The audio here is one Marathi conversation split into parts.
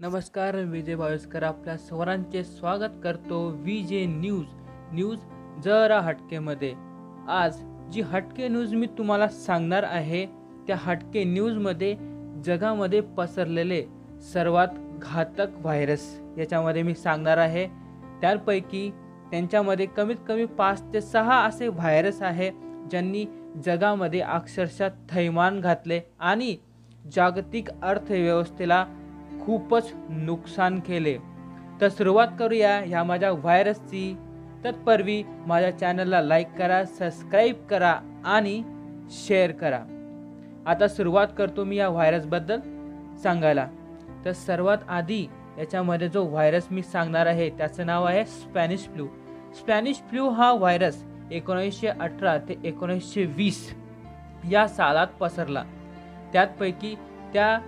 नमस्कार विजय भावेसकर आपल्या सर्वांचे स्वागत करतो विजय न्यूज. न्यूज जरा हटकेमध्ये. आज जी हटके न्यूज मी तुम्हाला सांगणार आहे त्या हटके न्यूजमध्ये जगामध्ये पसरलेले सर्वात घातक व्हायरस याच्यामध्ये मी सांगणार आहे. त्यापैकी त्यांच्यामध्ये कमीत कमी पाच ते सहा असे व्हायरस आहे ज्यांनी जगामध्ये अक्षरशः थैमान घातले आणि जागतिक अर्थव्यवस्थेला खूपच नुकसान केले. तर सुरुवात करूया ह्या माझ्या व्हायरसची. तत्पूर्वी माझ्या चॅनलला लाईक करा सबस्क्राईब करा आणि शेअर करा. आता सुरुवात करतो मी या व्हायरसबद्दल सांगायला. तर सर्वात आधी याच्यामध्ये जो व्हायरस मी सांगणार आहे त्याचं नाव आहे स्पॅनिश फ्लू. स्पॅनिश फ्लू हा व्हायरस एकोणीसशे अठरा ते एकोणीसशे वीस या सालात पसरला. त्यातपैकी त्या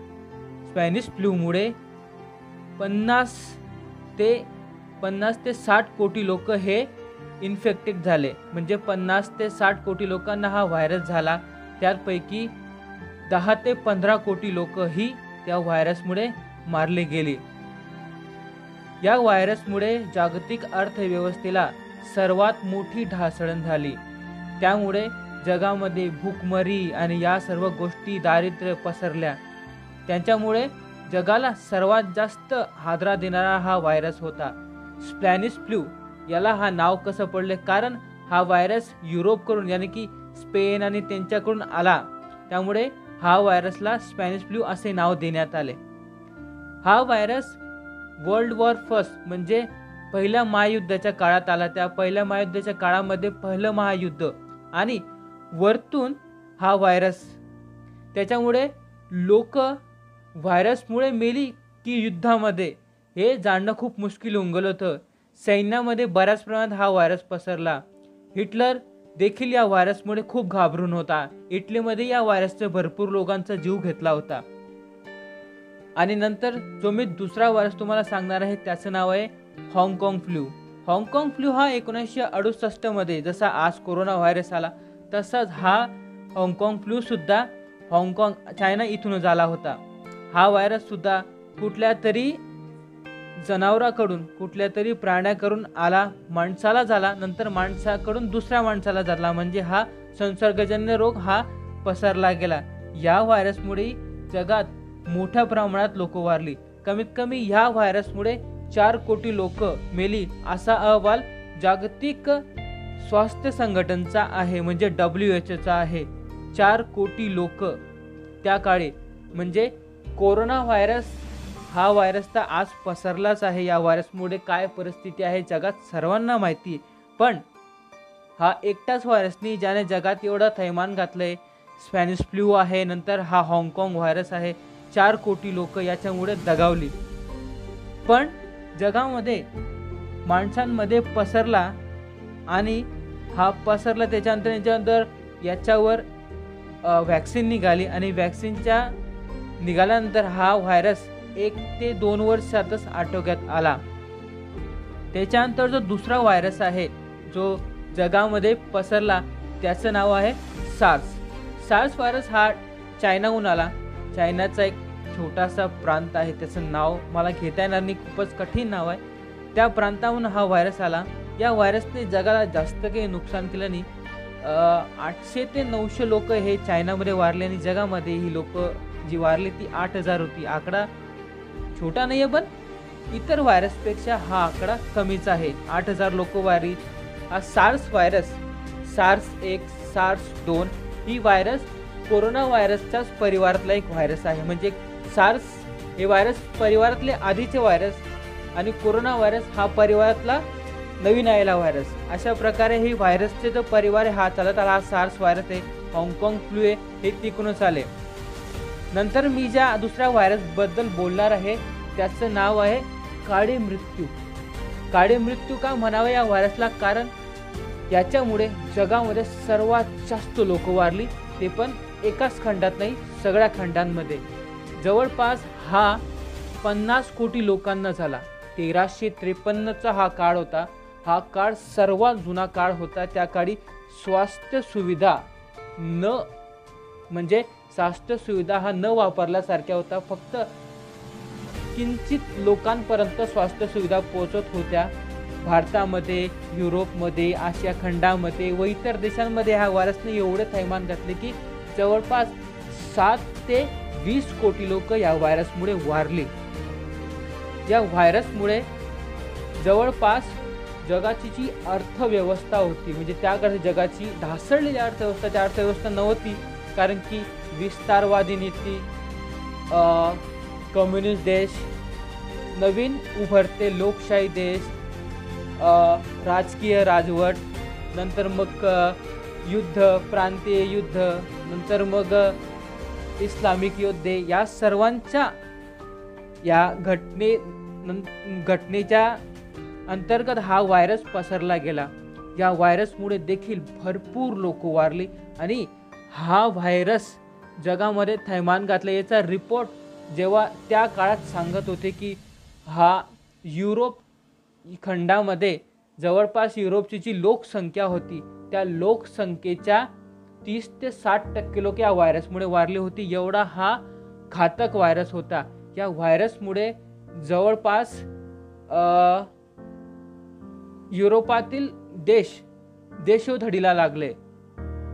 स्पॅनिश फ्लूमुळे पन्नास ते पन्नास ते साठ कोटी लोक हे इन्फेक्टेड झाले. म्हणजे पन्नास ते साठ कोटी लोकांना हा व्हायरस झाला. त्यापैकी दहा ते पंधरा कोटी लोक ही त्या व्हायरसमुळे मारले गेले. या व्हायरसमुळे जागतिक अर्थव्यवस्थेला सर्वात मोठी ढासळण झाली. त्यामुळे जगामध्ये भूकमरी आणि या सर्व गोष्टी दारिद्र्य पसरल्या. त्यांच्यामुळे जगाला सर्वात जास्त हादरा देणारा हा व्हायरस होता. स्पॅनिश फ्लू याला हा नाव कसं पडले? कारण हा व्हायरस युरोपकडून यानी की स्पेन आणि त्यांच्याकडून आला. त्यामुळे हा व्हायरसला स्पॅनिश फ्लू असे नाव देण्यात आले. हा व्हायरस वर्ल्ड वॉर फर्स्ट म्हणजे पहिल्या महायुद्धाच्या काळात आला. त्या पहिल्या महायुद्धाच्या काळामध्ये पहिलं महायुद्ध. आणि वरतून हा व्हायरस त्याच्यामुळे लोक व्हायरसमुळे मेली की युद्धामध्ये हे जाणणं खूप मुश्किल होऊन गेलं होतं. सैन्यामध्ये बऱ्याच प्रमाणात हा व्हायरस पसरला. हिटलर देखील या व्हायरसमुळे खूप घाबरून होता. इटलीमध्ये या व्हायरसचे भरपूर लोकांचा जीव घेतला होता. आणि नंतर जो मी दुसरा व्हायरस तुम्हाला सांगणार आहे त्याचं नाव आहे हाँगकाँग फ्लू. हाँगकाँग फ्लू हा एकोणीसशे अडुसष्टमध्ये जसा आज कोरोना व्हायरस आला तसाच हा हाँगकाँग फ्लूसुद्धा हाँगकाँग चायना इथूनच आला होता. हा व्हायरस सुद्धा कुठल्या तरी जनावराकडून कुठल्या तरी प्राण्याकडून आला माणसाला झाला नंतर माणसाकडून दुसऱ्या माणसाला झाला. म्हणजे हा संसर्गजन्य रोग हा पसरला गेला. या व्हायरसमुळे जगात मोठ्या प्रमाणात लोक वारली. कमीत कमी ह्या व्हायरसमुळे चार कोटी लोक मेली असा अहवाल जागतिक स्वास्थ्य संघटनचा आहे. म्हणजे डब्ल्यू एच ओचा आहे. चार कोटी लोक त्या काळी. म्हणजे कोरोना व्हायरस हा व्हायरस तर आज पसरलाच आहे. या व्हायरसमुळे काय परिस्थिती आहे जगात सर्वांना माहिती. पण हा एकटाच व्हायरसनी ज्याने जगात एवढं थैमान घातलं आहे स्पॅनिश फ्लू आहे नंतर हा हाँगकाँग व्हायरस आहे. चार कोटी लोक याच्यामुळे दगावली. पण जगामध्ये माणसांमध्ये पसरला आणि हा पसरला त्याच्यानंतर याच्यानंतर याच्यावर वॅक्सिन निघाली आणि वॅक्सिनच्या निघाल्यानंतर हा व्हायरस एक ते दोन वर्षातच आटोक्यात आला. त्याच्यानंतर जो दुसरा व्हायरस आहे जो जगामध्ये पसरला त्याचं नाव आहे सार्स सार्स व्हायरस हा चायनाहून आला. चायनाचा एक छोटासा प्रांत आहे त्याचं नाव मला घेता येणार नाही खूपच कठीण नाव आहे. त्या प्रांताहून हा व्हायरस आला. या व्हायरसने जगाला जास्त काही नुकसान केलं नाही. आठशे ते नऊशे लोक हे चायनामध्ये वारले आणि जगामध्ये ही लोक जी वारली ती आठ हजार होती. आकडा छोटा नाही आहे पण इतर व्हायरसपेक्षा हा आकडा कमीच आहे. आठ हजार लोक वारी. हा सार्स व्हायरस सार्स एक सार्स दोन ही व्हायरस कोरोना व्हायरसच्याच परिवारातला एक व्हायरस आहे. म्हणजे सार्स हे व्हायरस परिवारातले आधीचे व्हायरस आणि कोरोना व्हायरस हा परिवारातला नवीन आलेला व्हायरस अशा प्रकारे हे व्हायरसचे जो परिवार आहे हा चालत आला. हा सार्स व्हायरस आहे. हाँगकाँग फ्लू आहे. हे तिकडूनच आले. नंतर मी ज्या दुसऱ्या व्हायरसबद्दल बोलणार आहे त्याचं नाव आहे काळे मृत्यू. काळे मृत्यू का म्हणावं या व्हायरसला कारण याच्यामुळे जगामध्ये सर्वात जास्त लोक वारली ते पण एकाच खंडात नाही सगळ्या खंडांमध्ये. जवळपास हा पन्नास कोटी लोकांना झाला. तेराशे त्रेपन्नचा हा काळ होता. हा काळ सर्वात जुना काळ होता. त्या काळी स्वास्थ्य सुविधा न म्हणजे स्वास्थ्य सुविधा हा न वापरल्यासारख्या होता. फक्त किंचित लोकांपर्यंत स्वास्थ्य सुविधा पोहोचत होत्या. भारतामध्ये युरोपमध्ये आशिया खंडामध्ये व इतर देशांमध्ये ह्या व्हायरसने एवढे थैमान घातले की जवळपास सात ते वीस कोटी लोक या व्हायरसमुळे वारले. या व्हायरसमुळे जवळपास जगाची जी अर्थव्यवस्था होती म्हणजे त्याकडे जगाची ढासळलेली अर्थव्यवस्था त्या अर्थव्यवस्था नव्हती. कारण की विस्तारवादी नीती कम्युनिस्ट देश नवीन उभरते लोकशाही देश राजकीय राजवट नंतर मग युद्ध प्रांतीय युद्ध नंतर मग इस्लामिक योद्धे या सर्वांच्या या घटने घटनेच्या अंतर्गत हा व्हायरस पसरला गेला. या व्हायरसमुळे देखील भरपूर लोक वारली आणि हा व्हायरस जगामध्ये थैमान घातला याचा रिपोर्ट जेव्हा त्या काळात सांगत होते की हा युरोप खंडामध्ये जवळपास युरोपची जी लोकसंख्या होती त्या लोकसंख्येच्या तीस ते साठ टक्के लोक या व्हायरसमुळे वारली होती. एवढा हा घातक व्हायरस होता. या व्हायरसमुळे जवळपास युरोपातील देश देशोधडीला लागले.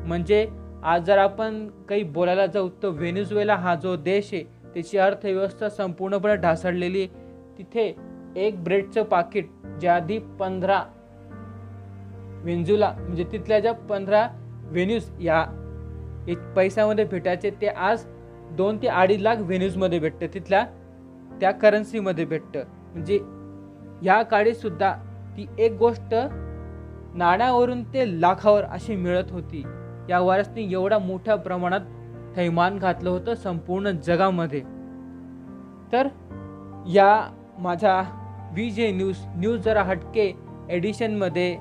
म्हणजे आज जर आपण काही बोलायला जाऊ तर व्हेनेझुएला हा जो देश आहे त्याची अर्थव्यवस्था संपूर्णपणे ढासळलेली आहे. तिथे एक ब्रेडचं पाकिट ज्या आधी पंधरा व्हेन्झुला म्हणजे तिथल्या ज्या पंधरा व्हेन्यूज या एक पैशामध्ये भेटायचे ते आज दोन ते अडीच लाख व्हेन्यूजमध्ये भेटतं. तिथल्या त्या करन्सीमध्ये भेटतं. म्हणजे ह्या काळीसुद्धा ती एक गोष्ट नाण्यावरून ते लाखावर अशी मिळत होती. या व्हायरसने एवढ्या मोठ्या प्रमाणात थैमान घातलं होतं संपूर्ण जगामध्ये. तर या माझ्या वी जे न्यूज न्यूज जरा हटके एडिशनमध्ये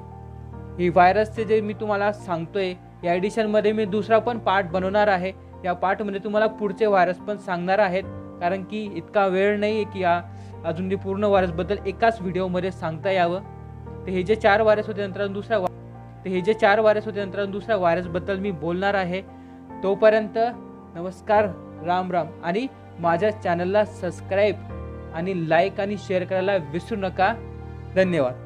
ही व्हायरसचे जे मी तुम्हाला सांगतोय या एडिशनमध्ये मी दुसरा पण पार्ट बनवणार आहे. या पार्टमध्ये तुम्हाला पुढचे व्हायरस पण सांगणार आहेत. कारण की इतका वेळ नाही आहे की या अजून ते पूर्ण व्हायरसबद्दल एकाच व्हिडिओमध्ये सांगता यावं. तर हे जे चार व्हायरस होते नंतर दुसऱ्या तर हे जे चार वायरस होते नंतर दुसऱ्या व्हायरसबद्दल मी बोलणार आहे. तोपर्यंत नमस्कार राम राम. आणि माझ्या चॅनलला सबस्क्राईब आणि लाईक आणि शेअर करायला विसरू नका. धन्यवाद.